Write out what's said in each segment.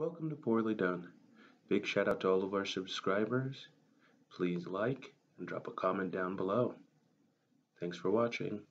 Welcome to PorelyDone. Big shout out to all of our subscribers. Please like and drop a comment down below. Thanks for watching.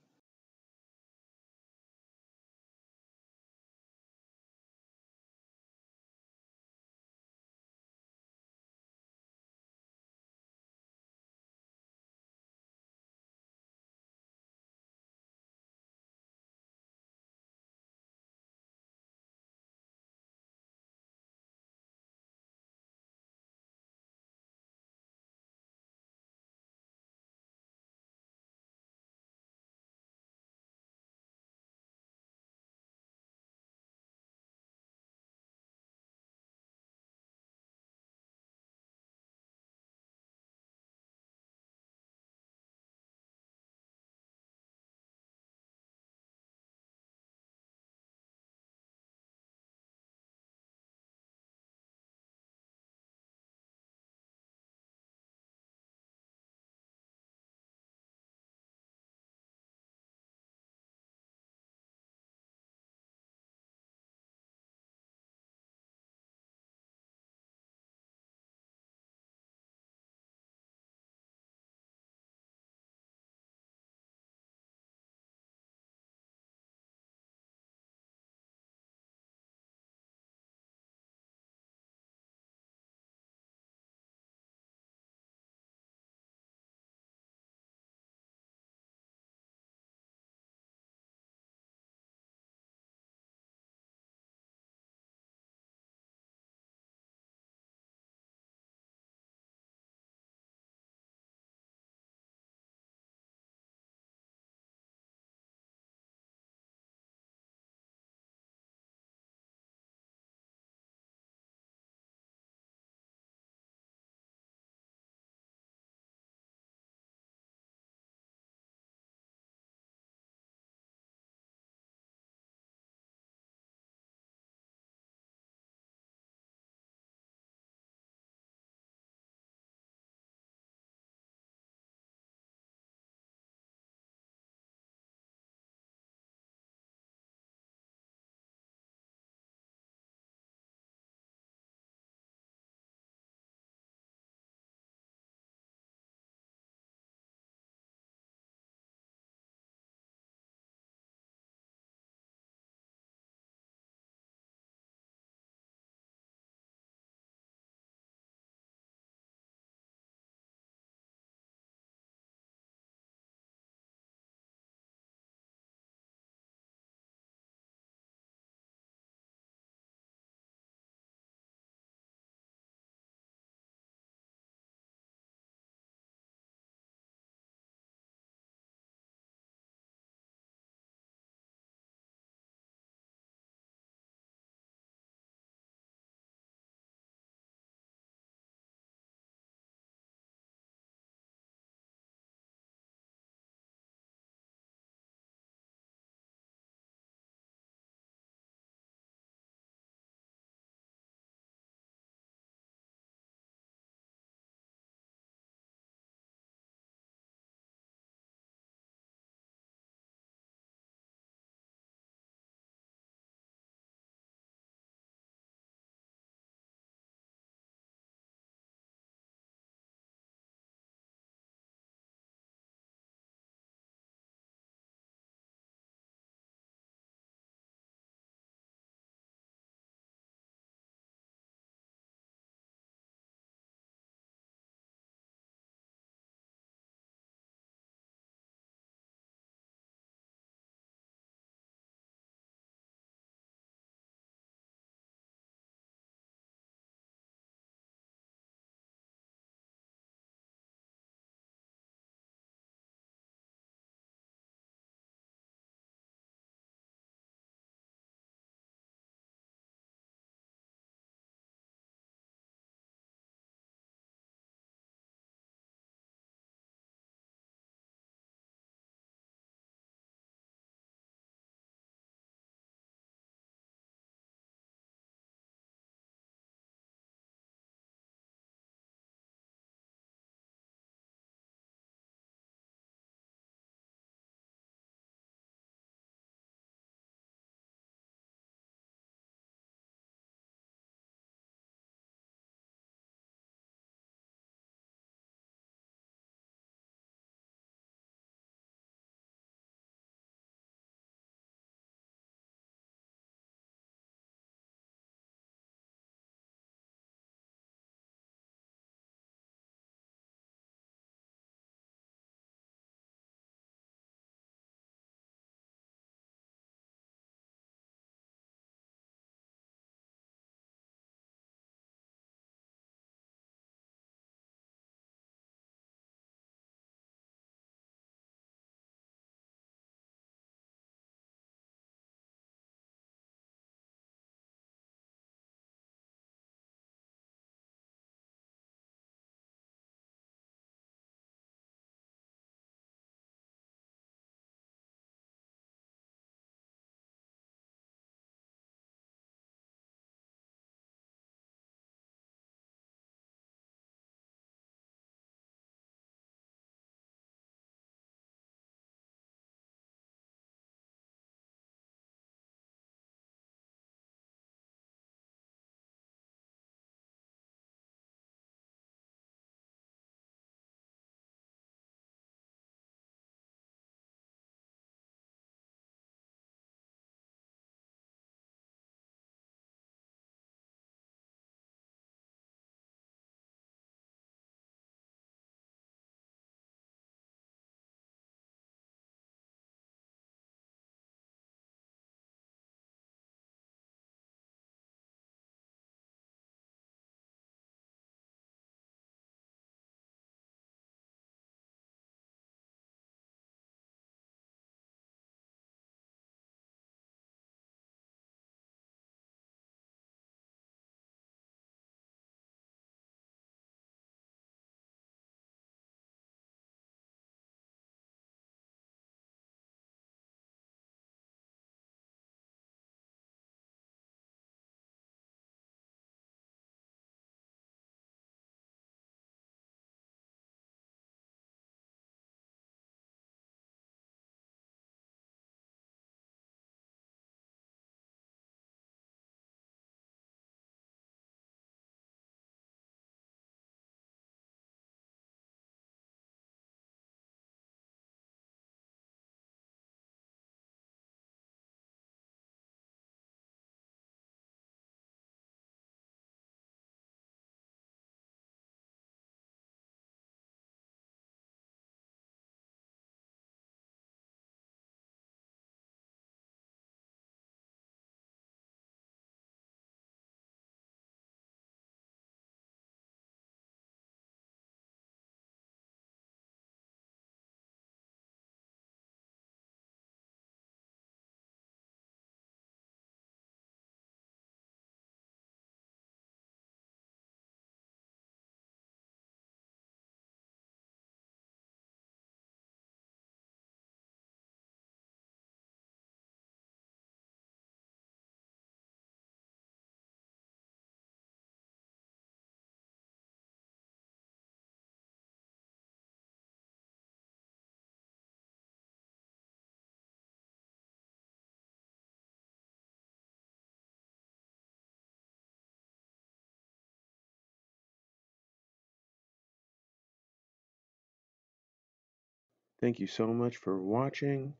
Thank you so much for watching.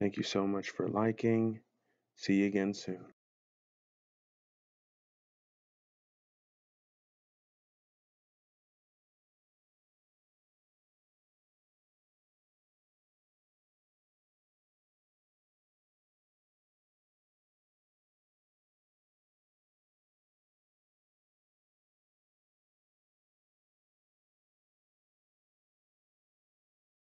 Thank you so much for liking. See you again soon.